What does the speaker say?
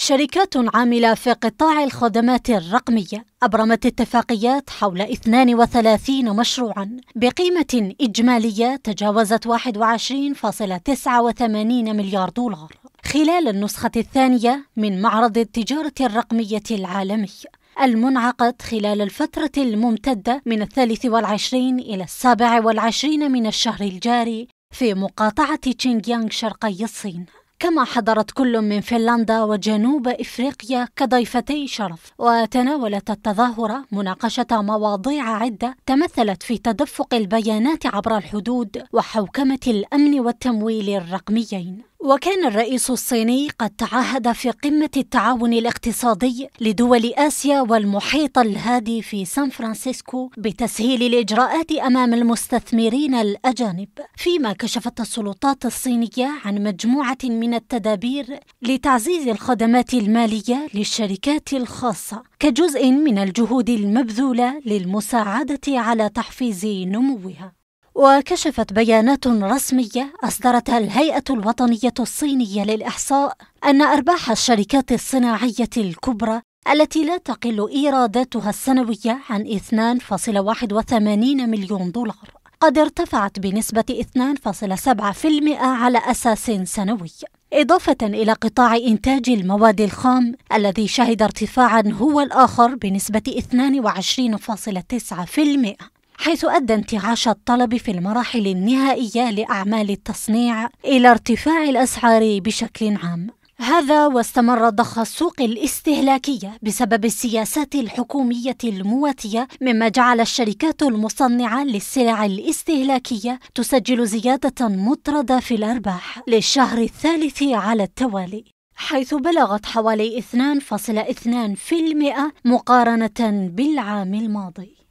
شركات عاملة في قطاع الخدمات الرقمية أبرمت اتفاقيات حول 32 مشروعا بقيمة إجمالية تجاوزت 21.89 مليار دولار. خلال النسخة الثانية من معرض التجارة الرقمية العالمي المنعقد خلال الفترة الممتدة من الثالث والعشرين إلى السابع والعشرين من الشهر الجاري في مقاطعة تشينغيانغ شرقي الصين. كما حضرت كل من فنلندا وجنوب إفريقيا كضيفتي شرف. وتناولت التظاهرة مناقشة مواضيع عدة تمثلت في تدفق البيانات عبر الحدود وحوكمة الأمن والتمويل الرقميين. وكان الرئيس الصيني قد تعهد في قمة التعاون الاقتصادي لدول آسيا والمحيط الهادي في سان فرانسيسكو بتسهيل الإجراءات أمام المستثمرين الأجانب. فيما كشفت السلطات الصينية عن مجموعة من التدابير لتعزيز الخدمات المالية للشركات الخاصة كجزء من الجهود المبذولة للمساعدة على تحفيز نموها. وكشفت بيانات رسمية أصدرتها الهيئة الوطنية الصينية للإحصاء أن أرباح الشركات الصناعية الكبرى التي لا تقل إيراداتها السنوية عن 2.81 مليون دولار قد ارتفعت بنسبة 2.7% على أساس سنوي إضافة إلى قطاع إنتاج المواد الخام الذي شهد ارتفاعا هو الآخر بنسبة 22.9% حيث أدى انتعاش الطلب في المراحل النهائية لأعمال التصنيع إلى ارتفاع الأسعار بشكل عام. هذا واستمر ضخ السوق الاستهلاكية بسبب السياسات الحكومية المواتية مما جعل الشركات المصنعة للسلع الاستهلاكية تسجل زيادة مطردة في الأرباح للشهر الثالث على التوالي حيث بلغت حوالي 2.2% مقارنة بالعام الماضي.